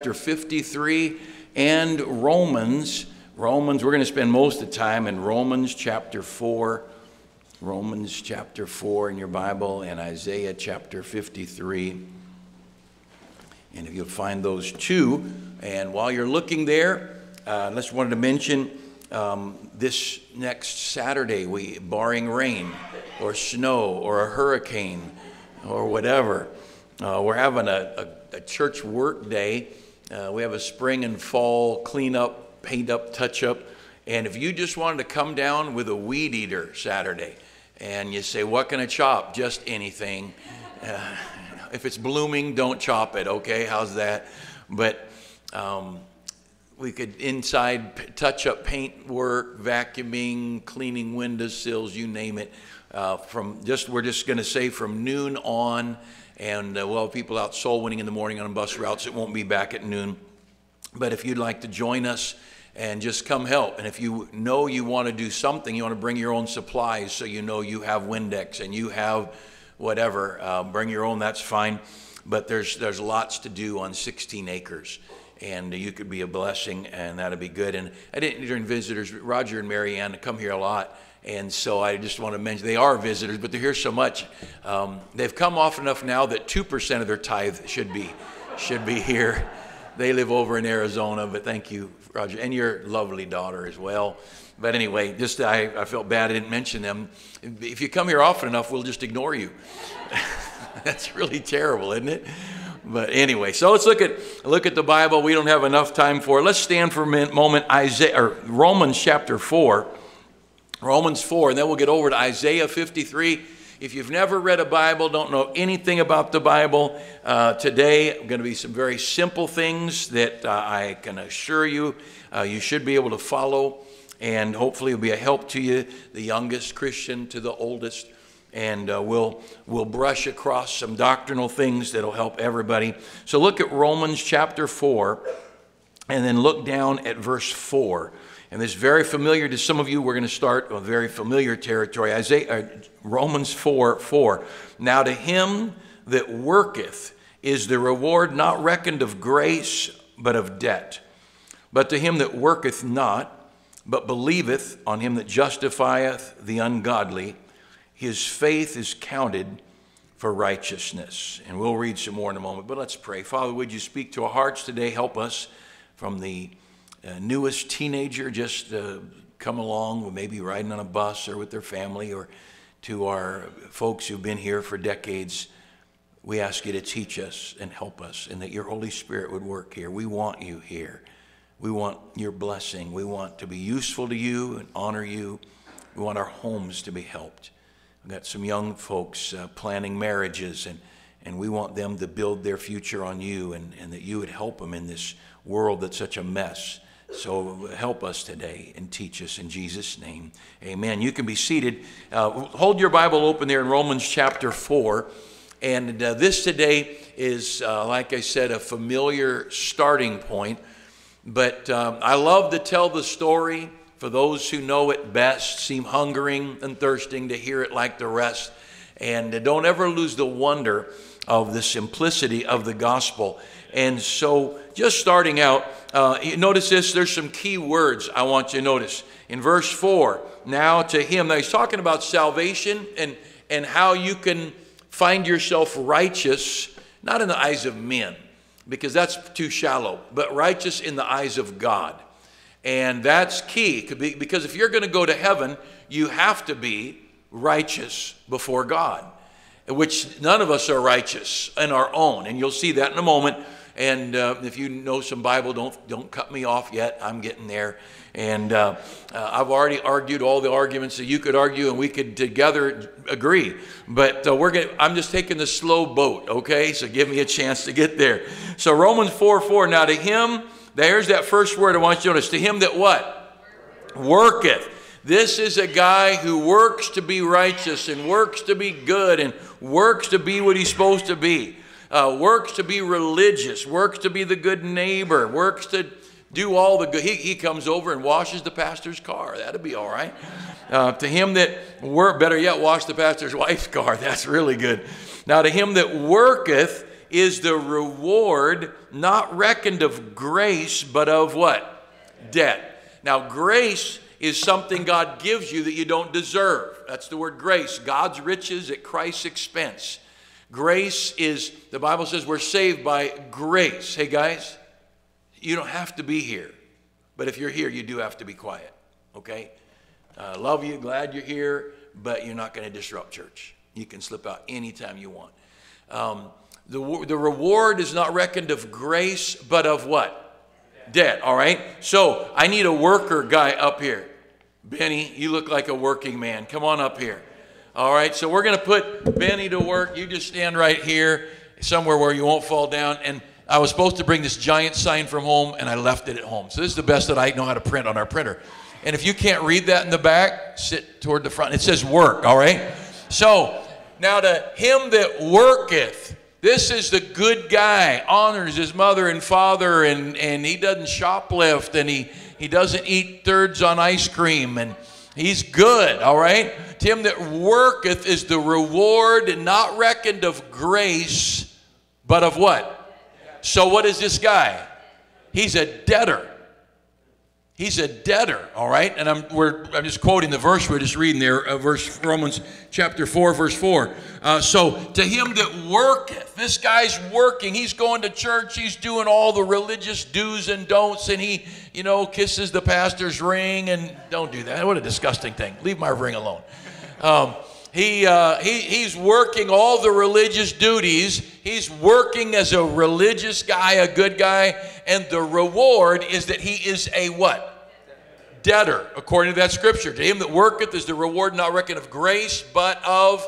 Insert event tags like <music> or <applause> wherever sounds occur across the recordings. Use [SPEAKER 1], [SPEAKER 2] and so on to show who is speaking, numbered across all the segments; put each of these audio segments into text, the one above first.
[SPEAKER 1] chapter 53 and Romans. Romans, we're going to spend most of the time in Romans chapter 4. Romans chapter 4 in your Bible and Isaiah chapter 53. And if you'll find those two, and while you're looking there, uh, just wanted to mention um, this next Saturday, we barring rain or snow or a hurricane or whatever, uh, we're having a, a, a church work day uh, we have a spring and fall cleanup, paint up, touch up. And if you just wanted to come down with a weed eater Saturday and you say, What can I chop? Just anything. Uh, if it's blooming, don't chop it, okay? How's that? But um, we could inside touch up paint work, vacuuming, cleaning windowsills, you name it. Uh, from just we're just going to say from noon on and uh, we'll have people out soul winning in the morning on bus routes. It won't be back at noon. But if you'd like to join us and just come help, and if you know you want to do something, you want to bring your own supplies so you know you have Windex and you have whatever, uh, bring your own, that's fine. But there's, there's lots to do on 16 acres and you could be a blessing, and that'd be good. And I didn't during visitors. Roger and Marianne come here a lot, and so I just want to mention they are visitors, but they're here so much. Um, they've come often enough now that 2% of their tithe should be, should be here. They live over in Arizona, but thank you, Roger, and your lovely daughter as well. But anyway, just I, I felt bad I didn't mention them. If you come here often enough, we'll just ignore you. <laughs> That's really terrible, isn't it? But anyway, so let's look at look at the Bible. We don't have enough time for it. Let's stand for a moment. Isaiah or Romans chapter four. Romans 4, and then we'll get over to Isaiah 53. If you've never read a Bible, don't know anything about the Bible, uh, today going to be some very simple things that uh, I can assure you uh, you should be able to follow, and hopefully it'll be a help to you, the youngest Christian to the oldest. And uh, we'll, we'll brush across some doctrinal things that'll help everybody. So look at Romans chapter 4, and then look down at verse 4. And this is very familiar to some of you. We're going to start with very familiar territory. Isaiah, uh, Romans 4 4. Now to him that worketh is the reward not reckoned of grace, but of debt. But to him that worketh not, but believeth on him that justifieth the ungodly, his faith is counted for righteousness. And we'll read some more in a moment, but let's pray. Father, would you speak to our hearts today? Help us from the newest teenager just come along, maybe riding on a bus or with their family, or to our folks who've been here for decades, we ask you to teach us and help us, and that your Holy Spirit would work here. We want you here. We want your blessing. We want to be useful to you and honor you. We want our homes to be helped. We've got some young folks uh, planning marriages, and, and we want them to build their future on you, and, and that you would help them in this world that's such a mess. So help us today and teach us in Jesus' name. Amen. You can be seated. Uh, hold your Bible open there in Romans chapter 4. And uh, this today is, uh, like I said, a familiar starting point. But um, I love to tell the story for those who know it best, seem hungering and thirsting to hear it like the rest. And uh, don't ever lose the wonder of the simplicity of the gospel. And so, just starting out, uh, notice this there's some key words I want you to notice. In verse 4, now to him. Now, he's talking about salvation and, and how you can find yourself righteous, not in the eyes of men, because that's too shallow, but righteous in the eyes of God. And that's key, because if you're going to go to heaven, you have to be righteous before God, which none of us are righteous in our own. And you'll see that in a moment and uh, if you know some Bible, don't, don't cut me off yet. I'm getting there. And uh, uh, I've already argued all the arguments that you could argue, and we could together agree. But uh, we're gonna, I'm just taking the slow boat, okay? So give me a chance to get there. So Romans 4 4. Now to him, there's that first word I want you to notice. To him that what? Worketh. This is a guy who works to be righteous and works to be good and works to be what he's supposed to be uh, works to be religious, works to be the good neighbor, works to do all the good. He, he comes over and washes the pastor's car. That'd be all right. Uh, to him that work, better yet, wash the pastor's <laughs> wife's car. That's really good. Now, to him that worketh is the reward not reckoned of grace, but of what? Debt. Now, grace is something God gives you that you don't deserve. That's the word grace. God's riches at Christ's expense. Grace is, the Bible says we're saved by grace. Hey, guys, you don't have to be here. But if you're here, you do have to be quiet, okay? Uh, love you, glad you're here, but you're not going to disrupt church. You can slip out anytime you want. Um, the, the reward is not reckoned of grace, but of what? Debt, all right? So I need a worker guy up here. Benny, you look like a working man. Come on up here. All right, so we're going to put Benny to work. You just stand right here, somewhere where you won't fall down. And I was supposed to bring this giant sign from home, and I left it at home. So this is the best that I know how to print on our printer. And if you can't read that in the back, sit toward the front. It says work, all right? So now to him that worketh, this is the good guy, honors his mother and father, and, and he doesn't shoplift, and he, he doesn't eat thirds on ice cream, and He's good, all right? To him that worketh is the reward not reckoned of grace, but of what? So, what is this guy? He's a debtor. He's a debtor, all right? And I'm, we're, I'm just quoting the verse we're just reading there, uh, verse Romans chapter 4, verse 4. Uh, so, to him that worketh, this guy's working. He's going to church. He's doing all the religious do's and don'ts, and he, you know, kisses the pastor's ring. And don't do that. What a disgusting thing. Leave my ring alone. Um, he, uh, he, he's working all the religious duties. He's working as a religious guy, a good guy, and the reward is that he is a what? Debtor, according to that scripture. To him that worketh is the reward not reckoned of grace, but of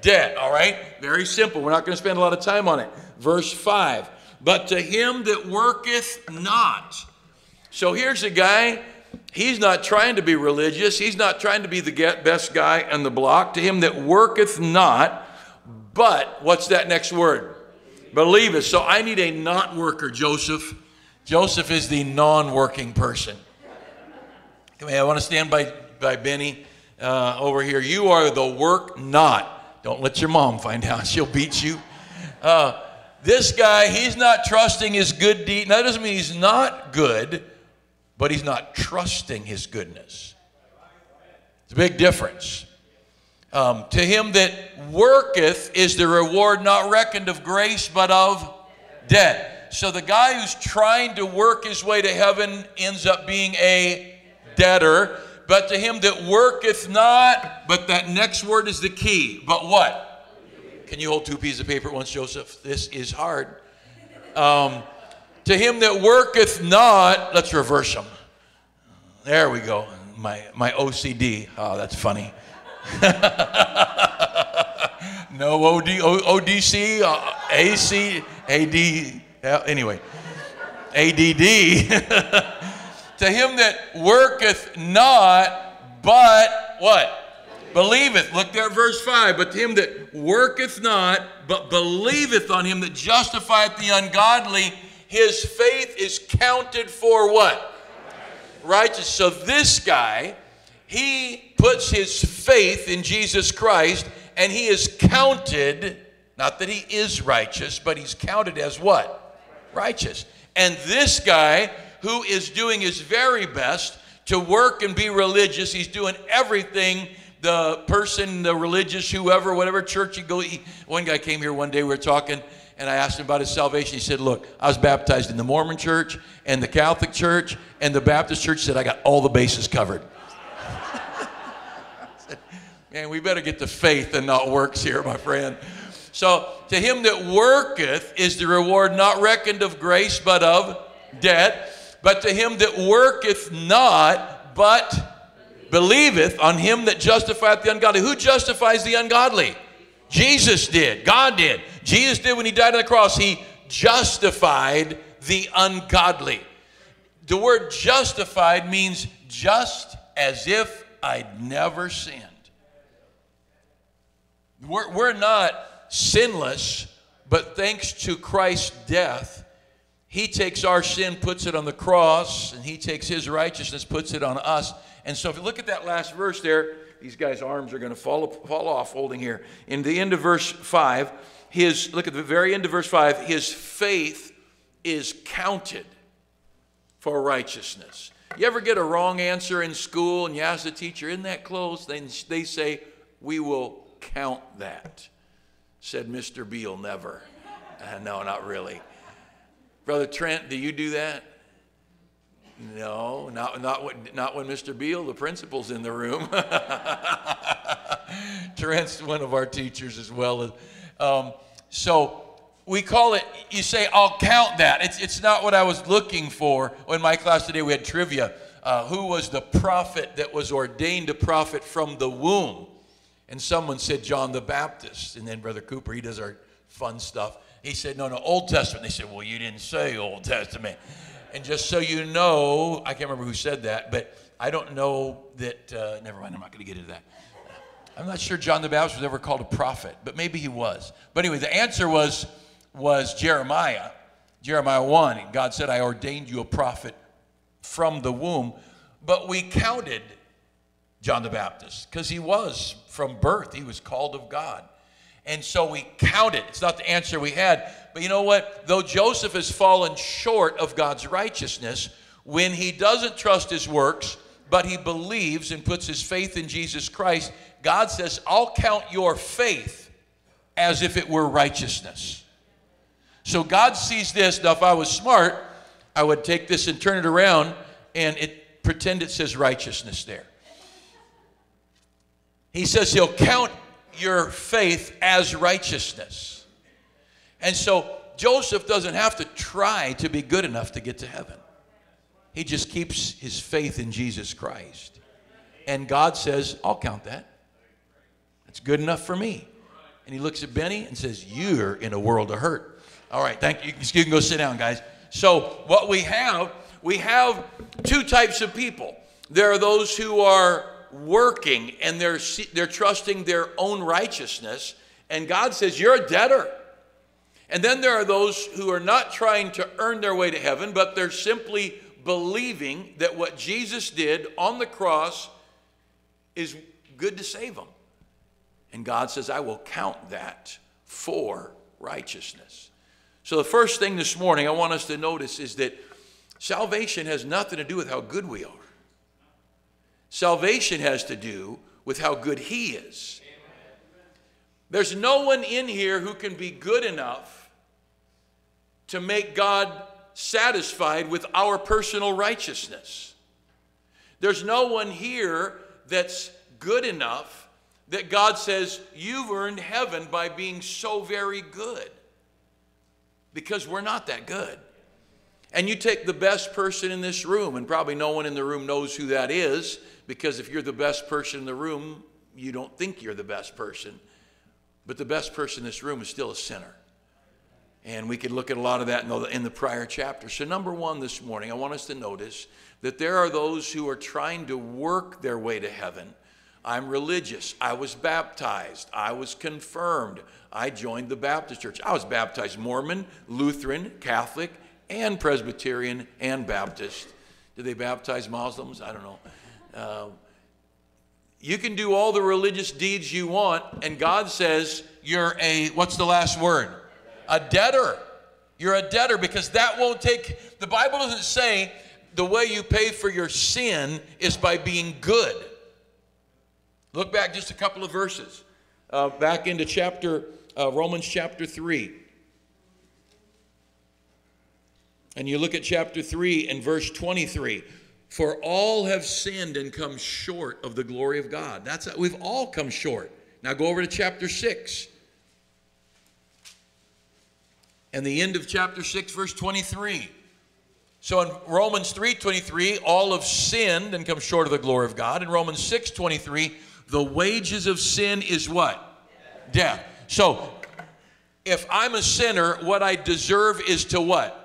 [SPEAKER 1] debt. All right? Very simple. We're not going to spend a lot of time on it. Verse 5. But to him that worketh not. So here's a guy He's not trying to be religious. He's not trying to be the best guy on the block. To him that worketh not, but what's that next word? Believeth. So I need a not worker, Joseph. Joseph is the non working person. Come I want to stand by, by Benny uh, over here. You are the work not. Don't let your mom find out. <laughs> She'll beat you. Uh, this guy, he's not trusting his good deed. That doesn't mean he's not good but he's not trusting his goodness. It's a big difference. Um, to him that worketh is the reward not reckoned of grace, but of debt. So the guy who's trying to work his way to heaven ends up being a debtor. But to him that worketh not, but that next word is the key. But what? Can you hold two pieces of paper at once, Joseph? This is hard. Um, to him that worketh not, let's reverse them. There we go. My, my OCD. Oh, that's funny. <laughs> no OD, o, ODC, uh, AC, AD, anyway, ADD. <laughs> to him that worketh not, but what? Believeth. Look there, verse 5. But to him that worketh not, but believeth on him that justifieth the ungodly, his faith is counted for what? Righteous. So this guy, he puts his faith in Jesus Christ and he is counted, not that he is righteous, but he's counted as what? Righteous. And this guy who is doing his very best to work and be religious, he's doing everything the person, the religious, whoever, whatever church you go. He, one guy came here one day, we were talking, and I asked him about his salvation. He said, Look, I was baptized in the Mormon church and the Catholic church and the Baptist church. He said, I got all the bases covered. <laughs> Man, we better get to faith and not works here, my friend. So, to him that worketh is the reward not reckoned of grace, but of debt. But to him that worketh not, but believeth on him that justifieth the ungodly. Who justifies the ungodly? Jesus did. God did. Jesus did when he died on the cross. He justified the ungodly. The word justified means just as if I'd never sinned. We're, we're not sinless, but thanks to Christ's death, he takes our sin, puts it on the cross, and he takes his righteousness, puts it on us. And so if you look at that last verse there, these guys' arms are going to fall, fall off holding here. In the end of verse 5, his, look at the very end of verse 5, his faith is counted for righteousness. You ever get a wrong answer in school and you ask the teacher, Isn't that close? Then they say, We will count that. Said Mr. Beal, never. <laughs> Uh, no, not really. Brother Trent, do you do that? No, not, not, not when Mr. Beal, the principal's in the room. <laughs> Trent's one of our teachers as well. Um, so we call it, you say, I'll count that. It's, it's not what I was looking for. In my class today, we had trivia. Uh, who was the prophet that was ordained a prophet from the womb? And someone said John the Baptist. And then Brother Cooper, he does our fun stuff. He said, no, no, Old Testament. They said, well, you didn't say Old Testament. And just so you know, I can't remember who said that, but I don't know that, uh, never mind, I'm not going to get into that. I'm not sure John the Baptist was ever called a prophet, but maybe he was. But anyway, the answer was, was Jeremiah. Jeremiah 1. God said, I ordained you a prophet from the womb. But we counted John the Baptist because he was from birth, he was called of God. And so we counted. It's not the answer we had. But you know what? Though Joseph has fallen short of God's righteousness, when he doesn't trust his works, but he believes and puts his faith in Jesus Christ, God says, I'll count your faith as if it were righteousness. So God sees this. Now, if I was smart, I would take this and turn it around and it pretend it says righteousness there. He says he'll count your faith as righteousness. And so Joseph doesn't have to try to be good enough to get to heaven. He just keeps his faith in Jesus Christ. And God says, I'll count that. That's good enough for me. And he looks at Benny and says, You're in a world of hurt. All right, thank you. You can go sit down, guys. So, what we have, we have two types of people. There are those who are working and they're, they're trusting their own righteousness. And God says, You're a debtor. And then there are those who are not trying to earn their way to heaven, but they're simply believing that what Jesus did on the cross is good to save them. And God says, I will count that for righteousness. So, the first thing this morning I want us to notice is that salvation has nothing to do with how good we are. Salvation has to do with how good He is. There's no one in here who can be good enough to make God satisfied with our personal righteousness. There's no one here that's good enough that God says, You've earned heaven by being so very good. Because we're not that good. And you take the best person in this room, and probably no one in the room knows who that is, because if you're the best person in the room, you don't think you're the best person. But the best person in this room is still a sinner. And we could look at a lot of that in the, in the prior chapter. So, number one this morning, I want us to notice that there are those who are trying to work their way to heaven. I'm religious. I was baptized. I was confirmed. I joined the Baptist church. I was baptized Mormon, Lutheran, Catholic, and Presbyterian and Baptist. Did they baptize Muslims? I don't know. Uh, you can do all the religious deeds you want, and God says you're a, what's the last word? A debtor. You're a debtor because that won't take, the Bible doesn't say the way you pay for your sin is by being good. Look back just a couple of verses, uh, back into chapter, uh, Romans chapter 3. And you look at chapter 3 and verse 23. For all have sinned and come short of the glory of God. That's we've all come short. Now go over to chapter 6. And the end of chapter 6 verse 23. So in Romans 3:23, all have sinned and come short of the glory of God. In Romans 6:23, the wages of sin is what? Death. So if I'm a sinner, what I deserve is to what?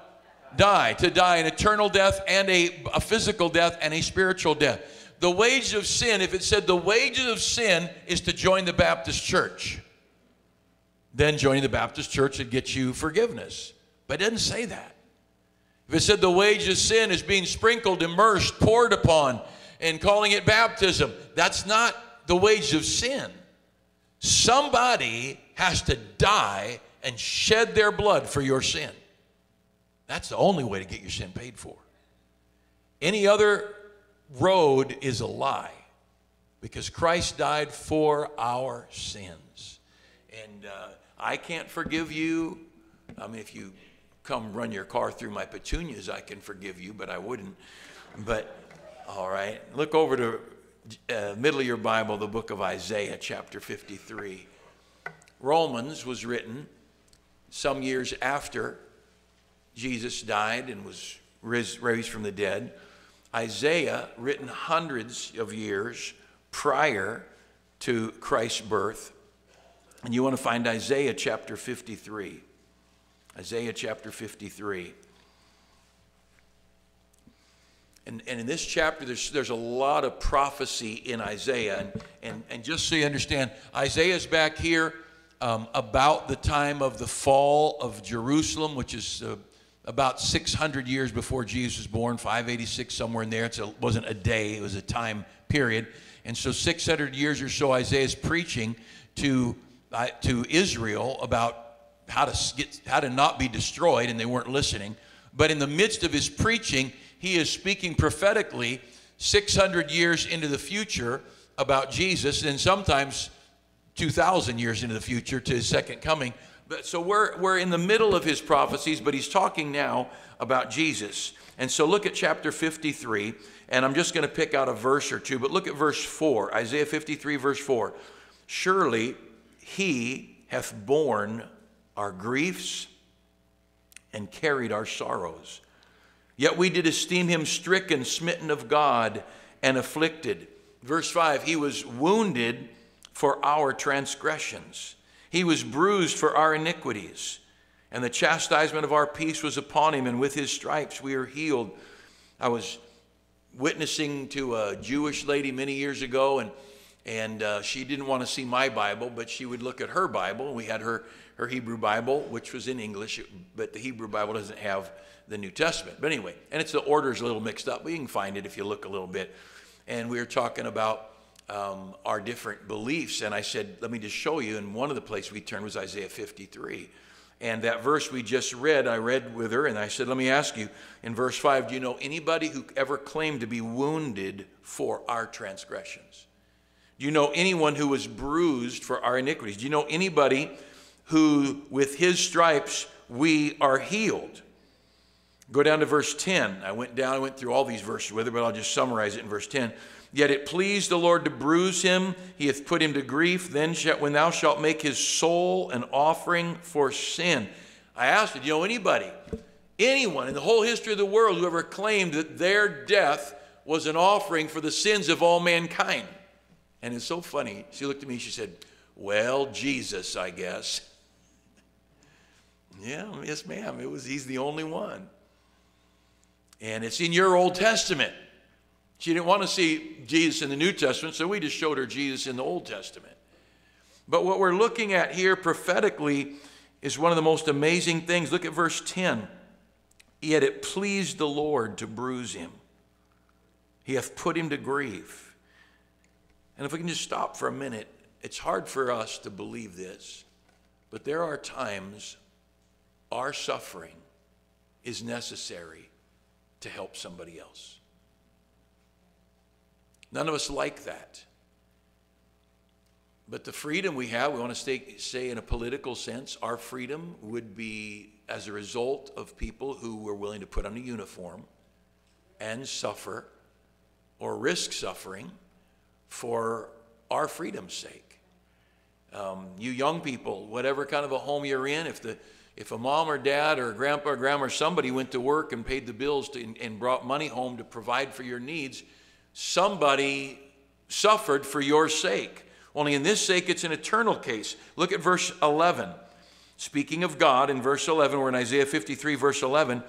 [SPEAKER 1] die, to die an eternal death and a, a physical death and a spiritual death. The wages of sin, if it said the wages of sin is to join the Baptist church, then joining the Baptist church would get you forgiveness. But it didn't say that. If it said the wages of sin is being sprinkled, immersed, poured upon, and calling it baptism, that's not the wages of sin. Somebody has to die and shed their blood for your sin. That's the only way to get your sin paid for. Any other road is a lie because Christ died for our sins. And uh, I can't forgive you. I mean, if you come run your car through my petunias, I can forgive you, but I wouldn't. But, all right, look over to uh, middle of your Bible, the book of Isaiah, chapter 53. Romans was written some years after Jesus died and was raised from the dead. Isaiah, written hundreds of years prior to Christ's birth. And you want to find Isaiah chapter 53. Isaiah chapter 53. And, and in this chapter, there's, there's a lot of prophecy in Isaiah. And, and, and just so you understand, Isaiah's back here um, about the time of the fall of Jerusalem, which is uh, about 600 years before Jesus was born, 586, somewhere in there. It wasn't a day, it was a time period. And so 600 years or so, Isaiah is preaching to, uh, to Israel about how to, get, how to not be destroyed, and they weren't listening. But in the midst of his preaching, he is speaking prophetically 600 years into the future about Jesus, and sometimes 2,000 years into the future to his second coming. But, so we're, we're in the middle of his prophecies, but he's talking now about Jesus. And so look at chapter 53, and I'm just going to pick out a verse or two, but look at verse 4, Isaiah 53, verse 4. Surely he hath borne our griefs and carried our sorrows. Yet we did esteem him stricken, smitten of God, and afflicted. Verse 5 He was wounded for our transgressions, he was bruised for our iniquities. And the chastisement of our peace was upon him, and with his stripes we are healed. I was witnessing to a Jewish lady many years ago, and, and uh, she didn't want to see my Bible, but she would look at her Bible. We had her, her Hebrew Bible, which was in English, but the Hebrew Bible doesn't have the New Testament. But anyway, and it's the order's a little mixed up, but you can find it if you look a little bit. And we were talking about um, our different beliefs, and I said, let me just show you. And one of the places we turned was Isaiah 53. And that verse we just read, I read with her, and I said, let me ask you, in verse 5, do you know anybody who ever claimed to be wounded for our transgressions? Do you know anyone who was bruised for our iniquities? Do you know anybody who, with his stripes, we are healed? Go down to verse 10. I went down, I went through all these verses with it, but I'll just summarize it in verse 10. Yet it pleased the Lord to bruise him, he hath put him to grief. Then shalt, when thou shalt make his soul an offering for sin. I asked, do you know anybody, anyone in the whole history of the world who ever claimed that their death was an offering for the sins of all mankind? And it's so funny. She looked at me, she said, Well, Jesus, I guess. <laughs> Yeah, yes, ma'am. It was he's the only one. And it's in your Old Testament. She didn't want to see Jesus in the New Testament, so we just showed her Jesus in the Old Testament. But what we're looking at here prophetically is one of the most amazing things. Look at verse 10. Yet it pleased the Lord to bruise him, he hath put him to grief. And if we can just stop for a minute, it's hard for us to believe this, but there are times our suffering is necessary to help somebody else. None of us like that. But the freedom we have, we want to stay, say in a political sense, our freedom would be as a result of people who were willing to put on a uniform and suffer or risk suffering for our freedom's sake. Um, you young people, whatever kind of a home you're in, if the if a mom or dad or grandpa or grandma or somebody went to work and paid the bills to, and brought money home to provide for your needs, somebody suffered for your sake. Only in this sake, it's an eternal case. Look at verse 11. Speaking of God, in verse 11, we're in Isaiah 53, verse 11.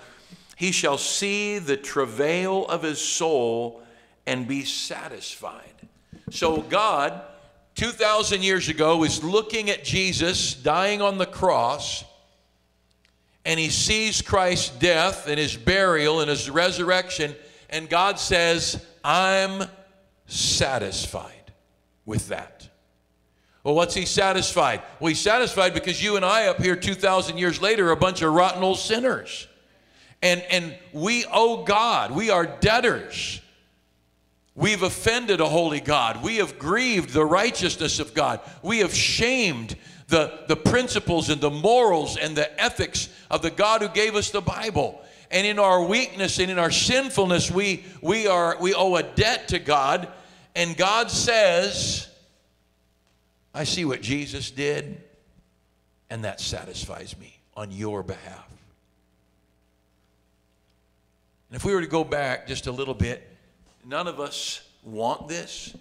[SPEAKER 1] He shall see the travail of his soul and be satisfied. So, God, 2,000 years ago, is looking at Jesus dying on the cross and he sees Christ's death and his burial and his resurrection, and God says, I'm satisfied with that. Well, what's he satisfied? Well, he's satisfied because you and I up here 2,000 years later are a bunch of rotten old sinners. And, and we owe God, we are debtors. We've offended a holy God. We have grieved the righteousness of God. We have shamed the, the principles and the morals and the ethics of the God who gave us the Bible. And in our weakness and in our sinfulness, we, we, are, we owe a debt to God. And God says, I see what Jesus did, and that satisfies me on your behalf. And if we were to go back just a little bit, none of us want this.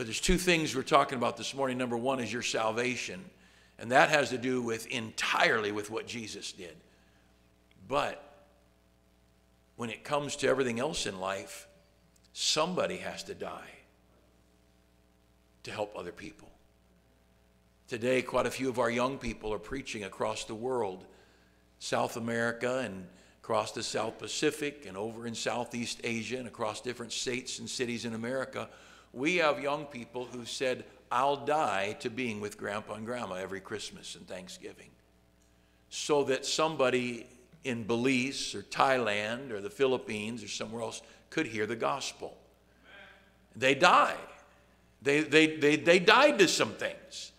[SPEAKER 1] But there's two things we're talking about this morning. Number one is your salvation, and that has to do with entirely with what Jesus did. But when it comes to everything else in life, somebody has to die to help other people. Today, quite a few of our young people are preaching across the world, South America and across the South Pacific and over in Southeast Asia and across different states and cities in America. We have young people who said, I'll die to being with grandpa and grandma every Christmas and Thanksgiving. So that somebody in Belize or Thailand or the Philippines or somewhere else could hear the gospel. They die. They, they, they, they died to some things.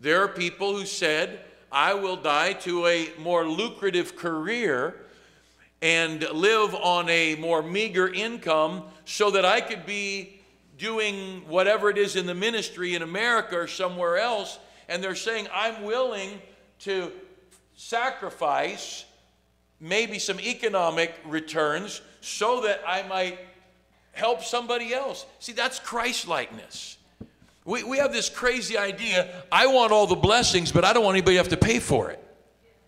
[SPEAKER 1] There are people who said, I will die to a more lucrative career and live on a more meager income so that I could be doing whatever it is in the ministry in America or somewhere else. And they're saying, I'm willing to sacrifice maybe some economic returns so that I might help somebody else. See, that's Christ likeness. We, we have this crazy idea I want all the blessings, but I don't want anybody to have to pay for it.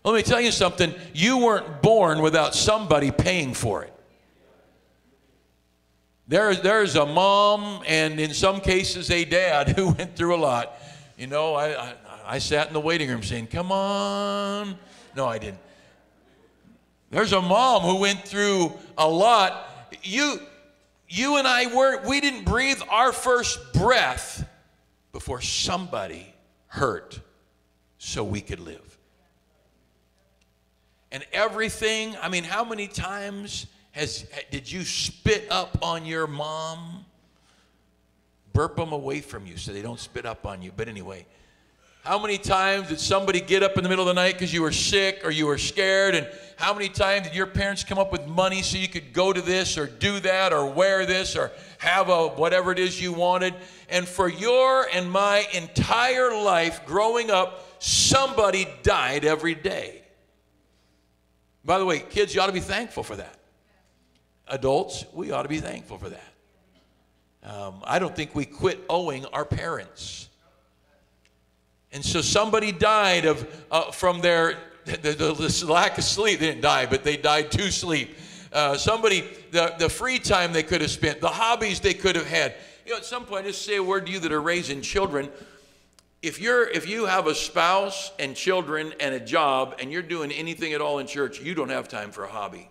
[SPEAKER 1] Let me tell you something you weren't born without somebody paying for it. There, there's a mom and in some cases a dad <laughs> who went through a lot. You know, I, I, I sat in the waiting room saying, Come on. No, I didn't. There's a mom who went through a lot. You, you and I weren't, we didn't breathe our first breath before somebody hurt so we could live. And everything, I mean, how many times has, did you spit up on your mom? Burp them away from you so they don't spit up on you. But anyway, how many times did somebody get up in the middle of the night because you were sick or you were scared? And how many times did your parents come up with money so you could go to this or do that or wear this or have a whatever it is you wanted? And for your and my entire life growing up, somebody died every day. By the way, kids, you ought to be thankful for that. Adults, we ought to be thankful for that. Um, I don't think we quit owing our parents. And so somebody died of, uh, from their <laughs> the, the, the, lack of sleep. They didn't die, but they died to sleep. Uh, somebody, the, the free time they could have spent, the hobbies they could have had. You know, at some point, just say a word to you that are raising children. If you're if you have a spouse and children and a job and you're doing anything at all in church, you don't have time for a hobby.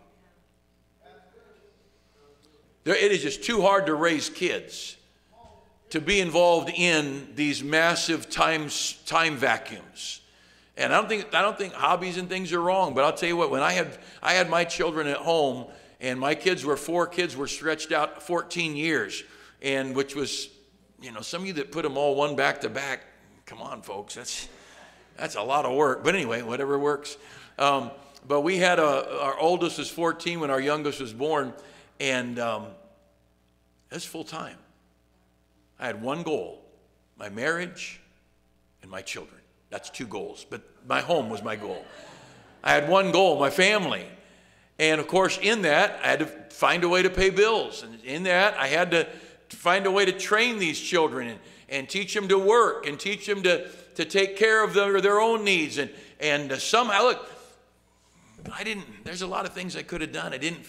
[SPEAKER 1] It is just too hard to raise kids to be involved in these massive time, time vacuums. And I don't think I don't think hobbies and things are wrong, but I'll tell you what, when I had I had my children at home and my kids were four kids were stretched out 14 years, and which was, you know, some of you that put them all one back to back, come on, folks, that's that's a lot of work. But anyway, whatever works. Um, but we had a, our oldest was 14 when our youngest was born, and um, was full time. I had one goal my marriage and my children. That's two goals, but my home was my goal. I had one goal my family. And of course, in that, I had to find a way to pay bills. And in that, I had to find a way to train these children and, and teach them to work and teach them to, to take care of their, their own needs. And, and uh, somehow, look, I didn't, there's a lot of things I could have done. I didn't,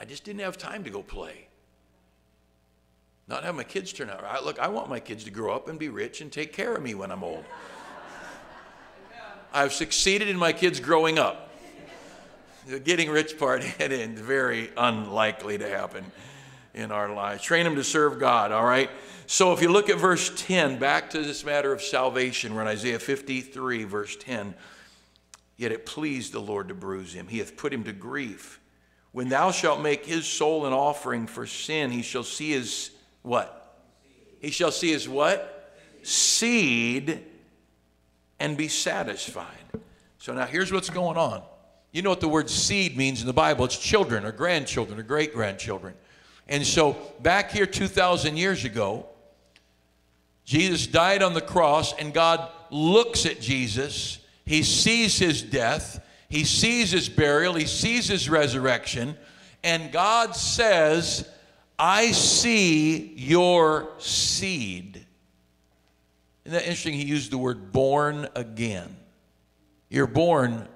[SPEAKER 1] I just didn't have time to go play. Not have my kids turn out right. Look, I want my kids to grow up and be rich and take care of me when I'm old. I've succeeded in my kids growing up. The getting rich part <laughs> is very unlikely to happen. in our lives. Train them to serve God, all right? So if you look at verse 10, back to this matter of salvation, we're in Isaiah 53, verse 10. Yet it pleased the Lord to bruise him, he hath put him to grief. When thou shalt make his soul an offering for sin, he shall see his what? He shall see his what? Seed and be satisfied. So now here's what's going on. You know what the word seed means in the Bible it's children or grandchildren or great grandchildren. And so back here 2,000 years ago, Jesus died on the cross, and God looks at Jesus. He sees his death, he sees his burial, he sees his resurrection, and God says, I see your seed. Isn't that interesting? He used the word born again. You're born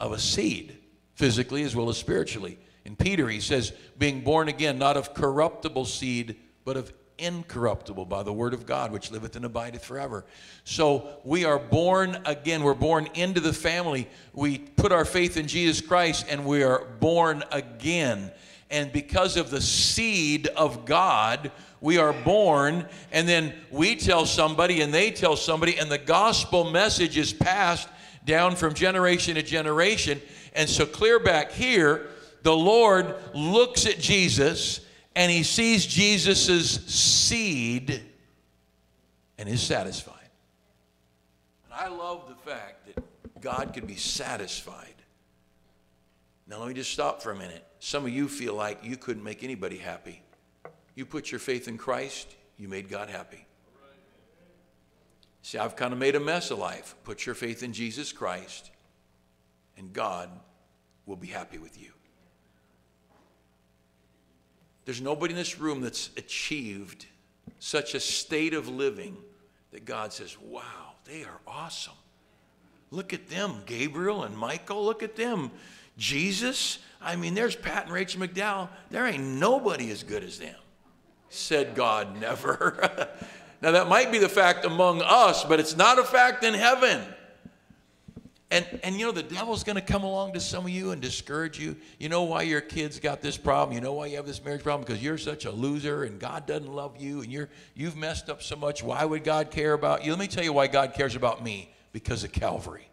[SPEAKER 1] of a seed, physically as well as spiritually. In Peter, he says, being born again, not of corruptible seed, but of incorruptible by the word of God, which liveth and abideth forever. So we are born again. We're born into the family. We put our faith in Jesus Christ and we are born again. And because of the seed of God, we are born, and then we tell somebody, and they tell somebody, and the gospel message is passed down from generation to generation. And so, clear back here, the Lord looks at Jesus and he sees Jesus' seed and is satisfied. And I love the fact that God can be satisfied. Now, let me just stop for a minute. Some of you feel like you couldn't make anybody happy. You put your faith in Christ, you made God happy. See, I've kind of made a mess of life. Put your faith in Jesus Christ, and God will be happy with you. There's nobody in this room that's achieved such a state of living that God says, wow, they are awesome. Look at them, Gabriel and Michael, look at them. Jesus, I mean, there's Pat and Rachel McDowell. There ain't nobody as good as them. Said God never. <laughs> now, that might be the fact among us, but it's not a fact in heaven. And, and you know, the devil's going to come along to some of you and discourage you. You know why your kids got this problem? You know why you have this marriage problem? Because you're such a loser and God doesn't love you and you're, you've messed up so much. Why would God care about you? Let me tell you why God cares about me because of Calvary.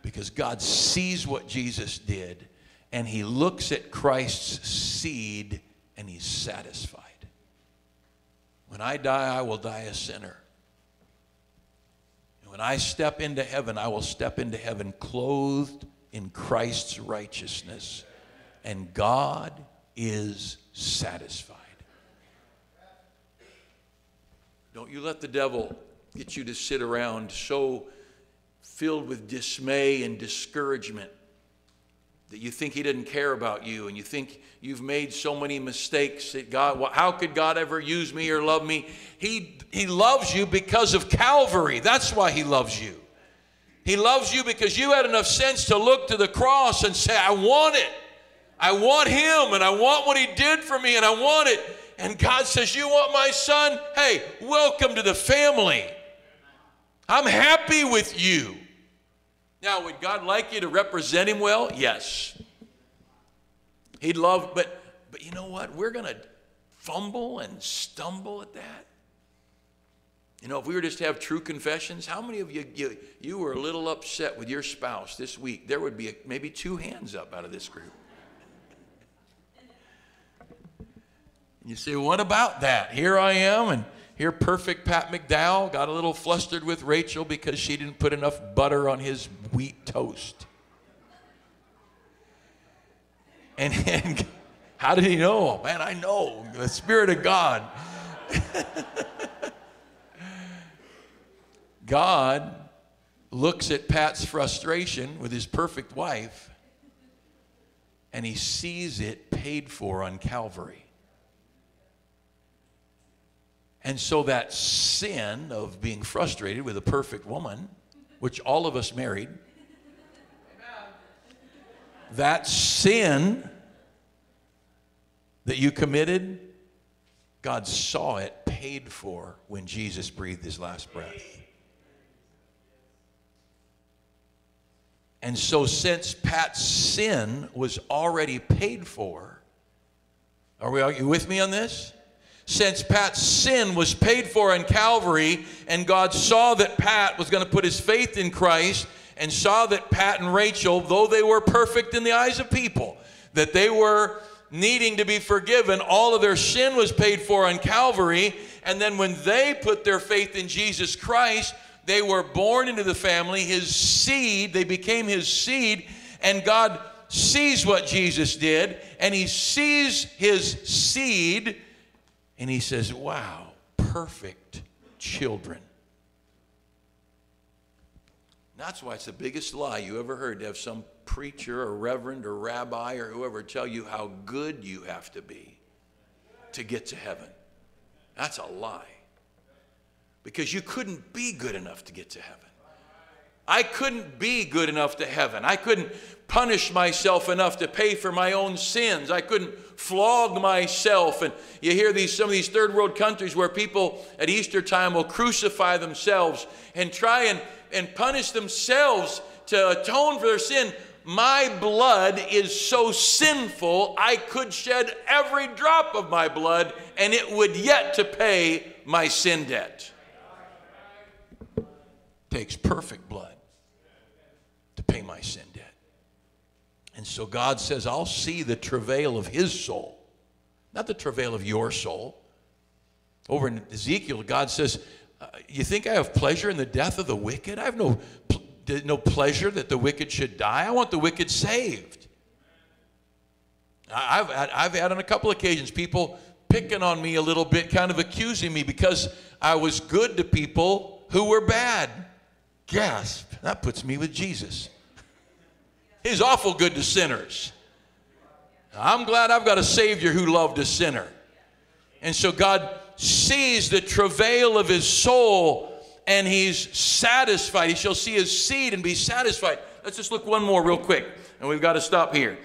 [SPEAKER 1] Because God sees what Jesus did and he looks at Christ's seed and he's satisfied. When I die, I will die a sinner. When I step into heaven, I will step into heaven clothed in Christ's righteousness, and God is satisfied. Don't you let the devil get you to sit around so filled with dismay and discouragement that you think he didn't care about you and you think you've made so many mistakes that God how could God ever use me or love me? He he loves you because of Calvary. That's why he loves you. He loves you because you had enough sense to look to the cross and say I want it. I want him and I want what he did for me and I want it. And God says you want my son? Hey welcome to the family. I'm happy with you now, would God like you to represent him well? Yes. He'd love, but but you know what? We're going to fumble and stumble at that. You know, if we were just to have true confessions, how many of you, you, you were a little upset with your spouse this week? There would be a, maybe two hands up out of this group. You say, what about that? Here I am, and here, perfect Pat McDowell got a little flustered with Rachel because she didn't put enough butter on his wheat toast. And, <laughs> and how did he know? Man, I know the Spirit of God. <laughs> God looks at Pat's frustration with his perfect wife and he sees it paid for on Calvary. And so that sin of being frustrated with a perfect woman, which all of us married, that sin that you committed, God saw it paid for when Jesus breathed his last breath. And so, since Pat's sin was already paid for, Are, we, are you with me on this? Since Pat's sin was paid for on Calvary, and God saw that Pat was going to put his faith in Christ, and saw that Pat and Rachel, though they were perfect in the eyes of people, that they were needing to be forgiven, all of their sin was paid for on Calvary. And then when they put their faith in Jesus Christ, they were born into the family, his seed, they became his seed, and God sees what Jesus did, and he sees his seed, and he says, Wow, perfect children. That's why it's the biggest lie you ever heard to have some preacher or reverend or rabbi or whoever tell you how good you have to be to get to heaven. That's a lie. Because you couldn't be good enough to get to heaven. I couldn't be good enough to heaven. I couldn't punish myself enough to pay for my own sins. I couldn't flog myself. And you hear these some of these third world countries where people at Easter time will crucify themselves and try and, and punish themselves to atone for their sin. My blood is so sinful, I could shed every drop of my blood and it would yet to pay my sin debt. Takes perfect blood to pay my sin debt. And so God says, I'll see the travail of his soul, not the travail of your soul. Over in Ezekiel, God says, uh, You think I have pleasure in the death of the wicked? I have no, no pleasure that the wicked should die. I want the wicked saved. I've, I've had on a couple occasions people picking on me a little bit, kind of accusing me because I was good to people who were bad. Gasp. That puts me with Jesus. He's awful good to sinners. I'm glad I've got a Savior who loved a sinner. And so God sees the travail of his soul and he's satisfied. He shall see his seed and be satisfied. Let's just look one more real quick, and we've got to stop here.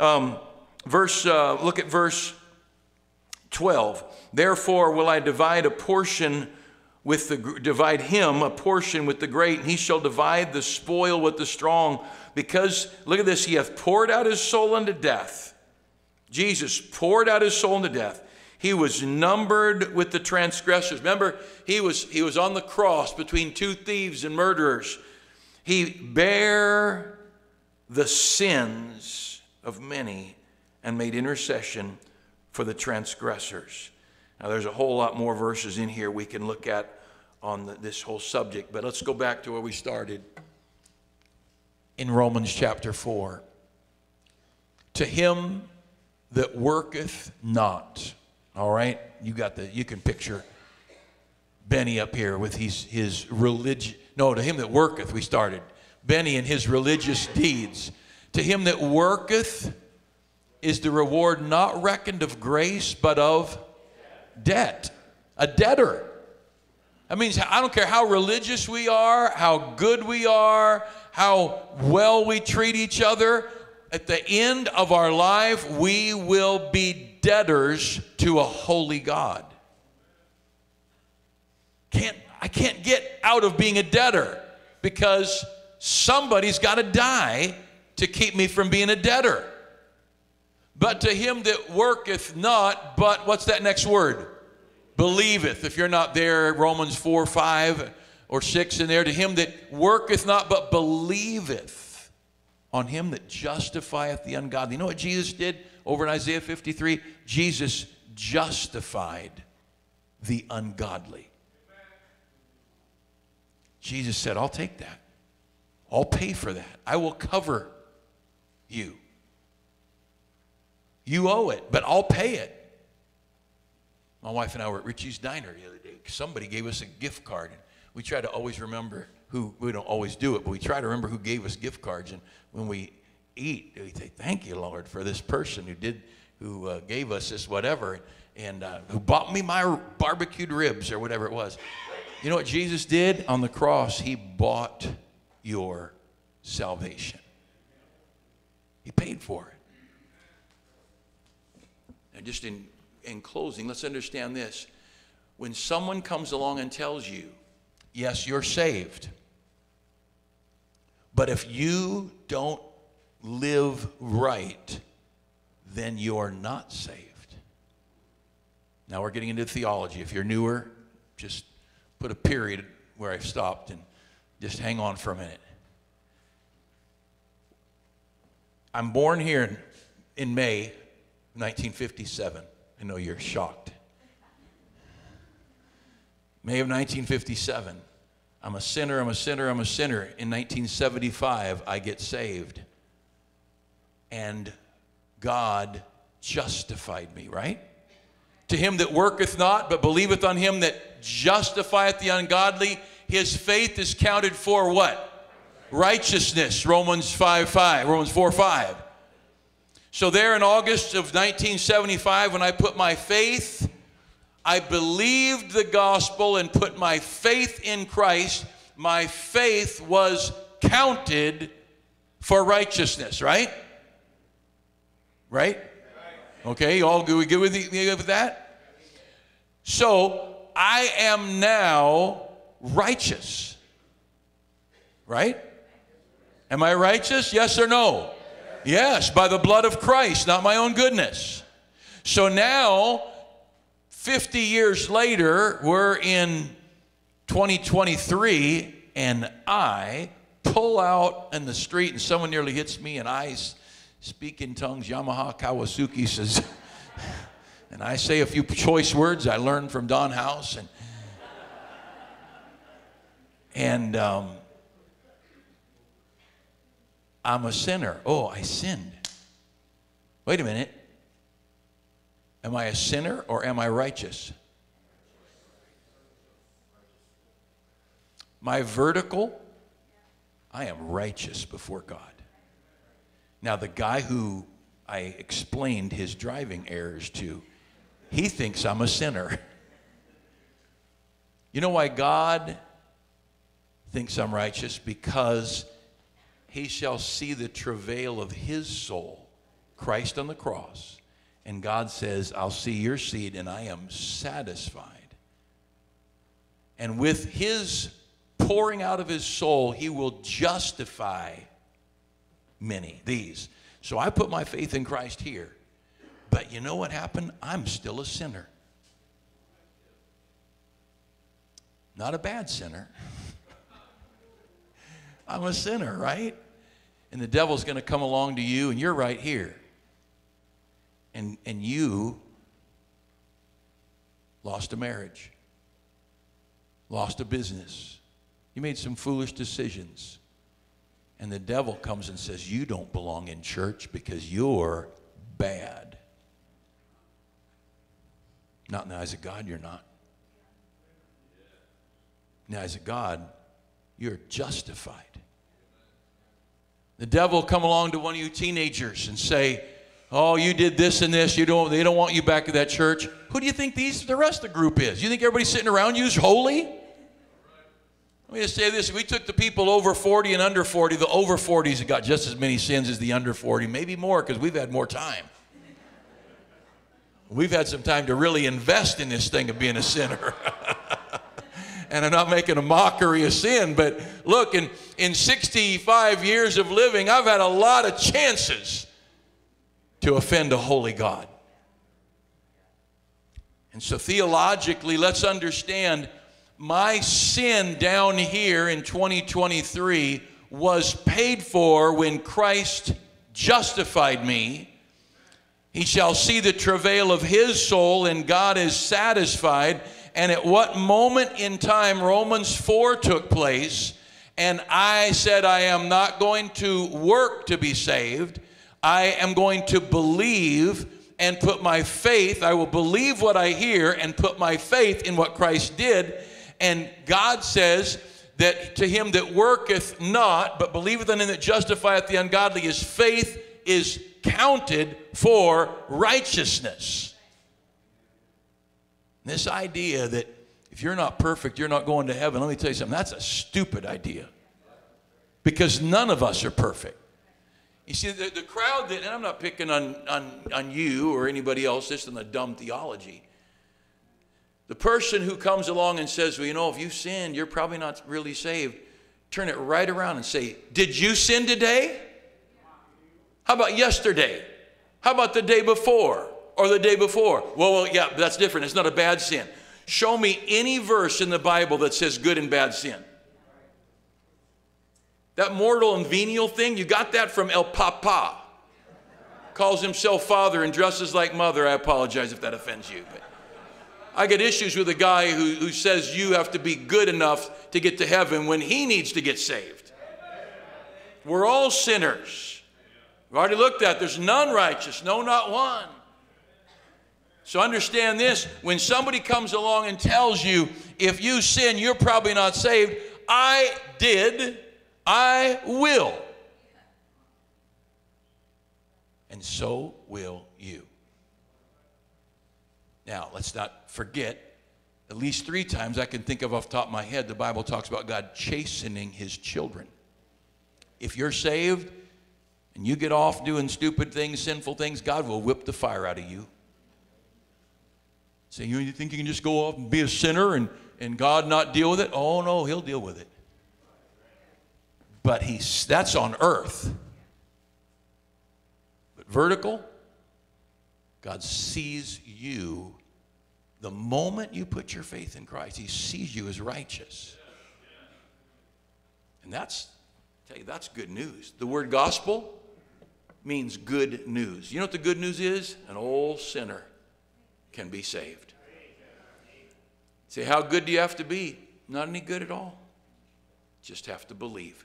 [SPEAKER 1] Um, verse, uh, look at verse 12. Therefore will I divide a portion with the divide him a portion with the great, and he shall divide the spoil with the strong. Because look at this, he hath poured out his soul unto death. Jesus poured out his soul unto death. He was numbered with the transgressors. Remember, he was, he was on the cross between two thieves and murderers. He bare the sins of many and made intercession for the transgressors. Now, there's a whole lot more verses in here we can look at on the, this whole subject, but let's go back to where we started in Romans chapter 4. To him that worketh not. All right? You got the you can picture Benny up here with his his religion. No, to him that worketh, we started. Benny and his religious deeds. To him that worketh is the reward not reckoned of grace, but of debt. A debtor. That means I don't care how religious we are, how good we are, how well we treat each other. At the end of our life, we will be debtors to a holy God. Can't, I can't get out of being a debtor because somebody's got to die to keep me from being a debtor. But to him that worketh not, but what's that next word? Believeth. If you're not there, Romans 4, 5 or 6 in there, to him that worketh not, but believeth on him that justifieth the ungodly. You know what Jesus did over in Isaiah 53? Jesus justified the ungodly. Jesus said, I'll take that. I'll pay for that. I will cover you. You owe it, but I'll pay it. My wife and I were at Richie's Diner the other day. Somebody gave us a gift card. And we try to always remember who, we don't always do it, but we try to remember who gave us gift cards. And when we eat, we say, Thank you, Lord, for this person who did, who uh, gave us this whatever, and uh, who bought me my barbecued ribs or whatever it was. You know what Jesus did on the cross? He bought your salvation, He paid for it. And just in, in closing, let's understand this. When someone comes along and tells you, yes, you're saved, but if you don't live right, then you're not saved. Now we're getting into theology. If you're newer, just put a period where I've stopped and just hang on for a minute. I'm born here in, in May 1957. I know you're shocked. May of 1957. I'm a sinner, I'm a sinner, I'm a sinner. In 1975, I get saved. And God justified me, right? To him that worketh not, but believeth on him that justifieth the ungodly, his faith is counted for what? Righteousness, Romans 5 5, Romans 4 5. So, there in August of 1975, when I put my faith, I believed the gospel and put my faith in Christ, my faith was counted for righteousness, right? Right? Okay, you all good, good with, with that? So I am now righteous. Right? Am I righteous? Yes or no? Yes, by the blood of Christ, not my own goodness. So now, 50 years later, we're in 2023, and I pull out in the street, and someone nearly hits me, and I speak in tongues. Yamaha Kawasuki says, <laughs> and I say a few choice words I learned from Don House, and and um, I'm a sinner. Oh, I sinned. Wait a minute. Am I a sinner or am I righteous? My vertical, I am righteous before God. Now, the guy who I explained his driving errors to, he thinks I'm a sinner. <laughs> You know why God thinks I'm righteous? Because he shall see the travail of his soul, Christ on the cross. And God says, I'll see your seed and I am satisfied. And with his pouring out of his soul, he will justify many, these. So I put my faith in Christ here. But you know what happened? I'm still a sinner. Not a bad sinner. I'm a sinner, right? And the devil's going to come along to you, and you're right here. And, and you lost a marriage, lost a business, you made some foolish decisions. And the devil comes and says, You don't belong in church because you're bad. Not in the eyes of God, you're not. In the eyes of God, you're justified. The devil come along to one of you teenagers and say, Oh, you did this and this. You don't, they don't want you back at that church. Who do you think these, the rest of the group is? You think everybody sitting around you is holy? Let me just say this. We took the people over 40 and under 40. The over 40s have got just as many sins as the under 40, maybe more because we've had more time. We've had some time to really invest in this thing of being a sinner. <laughs> and I'm not making a mockery of sin, but look, in, in 65 years of living, I've had a lot of chances to offend a holy God. And so, theologically, let's understand my sin down here in 2023 was paid for when Christ justified me. He shall see the travail of his soul, and God is satisfied. And at what moment in time Romans 4 took place, and I said, I am not going to work to be saved. I am going to believe and put my faith, I will believe what I hear and put my faith in what Christ did and God says that to him that worketh not, but believeth on him that justifieth the ungodly, his faith is counted for righteousness. This idea that if you're not perfect, you're not going to heaven, let me tell you something, that's a stupid idea. Because none of us are perfect. You see, the, the crowd that, and I'm not picking on, on, on you or anybody else, just in the dumb theology. The person who comes along and says, Well, you know, if you sinned, you're probably not really saved, turn it right around and say, Did you sin today? How about yesterday? How about the day before? or the day before. Well, well, yeah, that's different. It's not a bad sin. Show me any verse in the Bible that says good and bad sin. That mortal and venial thing, you got that from El Papa. Calls himself father and dresses like mother. I apologize if that offends you. But I get issues with a guy who, who says you have to be good enough to get to heaven when he needs to get saved. We're all sinners. We've already looked at there's none righteous, no, not one. So understand this when somebody comes along and tells you, if you sin, you're probably not saved, I did, I will. And so will you. Now, let's not forget, at least three times I can think of off the top of my head, the Bible talks about God chastening his children. If you're saved and you get off doing stupid things, sinful things, God will whip the fire out of you. Say, you, you think you can just go off and be a sinner and, and God not deal with it? Oh, no, He'll deal with it. But he's, that's on earth. But vertical, God sees you the moment you put your faith in Christ, He sees you as righteous. And that's, I tell you, that's good news. The word gospel means good news. You know what the good news is? An old sinner can be saved. Say, how good do you have to be? Not any good at all. Just have to believe.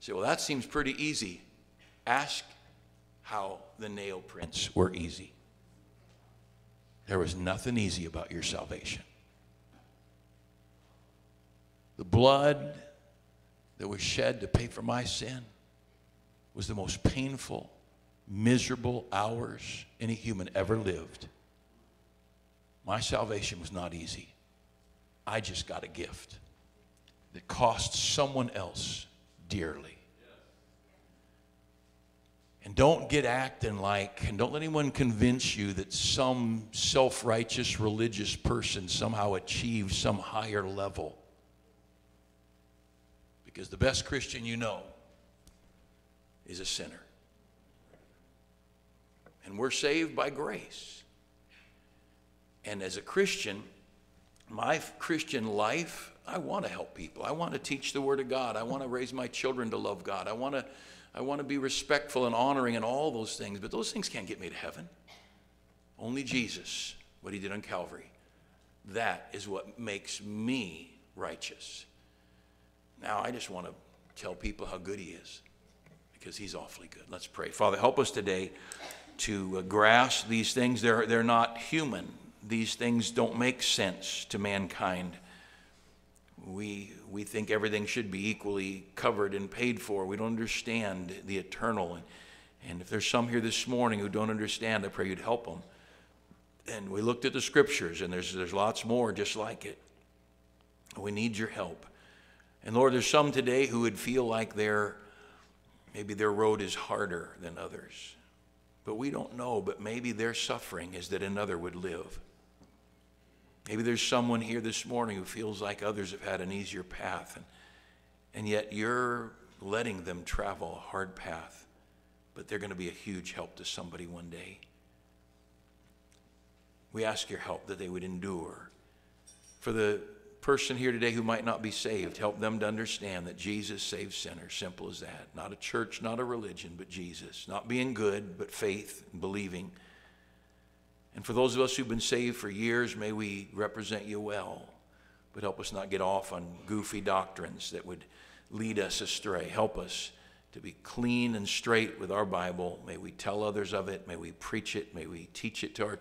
[SPEAKER 1] Say, well, that seems pretty easy. Ask how the nail prints were easy. There was nothing easy about your salvation. The blood that was shed to pay for my sin was the most painful, miserable hours any human ever lived. My salvation was not easy. I just got a gift that cost someone else dearly. And don't get acting like, and don't let anyone convince you that some self righteous religious person somehow achieves some higher level. Because the best Christian you know is a sinner. And we're saved by grace. And as a Christian, my Christian life, I want to help people. I want to teach the Word of God. I want to raise my children to love God. I want to I want to be respectful and honoring and all those things, but those things can't get me to heaven. Only Jesus, what he did on Calvary. That is what makes me righteous. Now, I just want to tell people how good he is because he's awfully good. Let's pray. Father, help us today to uh, grasp these things. They're, they're not human, these things don't make sense to mankind. We, we think everything should be equally covered and paid for. We don't understand the eternal. And, and if there's some here this morning who don't understand, I pray you'd help them. And we looked at the scriptures, and there's, there's lots more just like it. We need your help. And Lord, there's some today who would feel like their maybe their road is harder than others. But we don't know, but maybe their suffering is that another would live. Maybe there's someone here this morning who feels like others have had an easier path, and, and yet you're letting them travel a hard path, but they're going to be a huge help to somebody one day. We ask your help that they would endure. For the person here today who might not be saved, help them to understand that Jesus saves sinners. Simple as that. Not a church, not a religion, but Jesus. Not being good, but faith and believing. And for those of us who've been saved for years, may we represent you well. But help us not get off on goofy doctrines that would lead us astray. Help us to be clean and straight with our Bible. May we tell others of it. May we preach it. May we teach it to our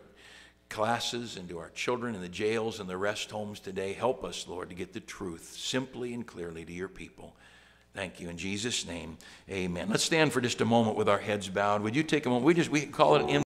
[SPEAKER 1] classes and to our children in the jails and the rest homes today. Help us, Lord, to get the truth simply and clearly to your people. Thank you. In Jesus' name, amen. Let's stand for just a moment with our heads bowed. Would you take a moment? We just we call it